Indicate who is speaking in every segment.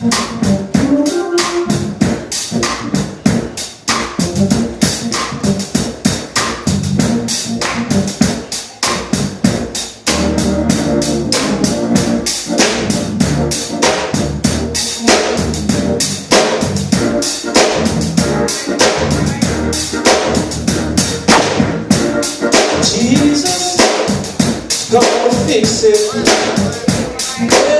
Speaker 1: Jesus, gonna fix it.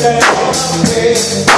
Speaker 1: Stay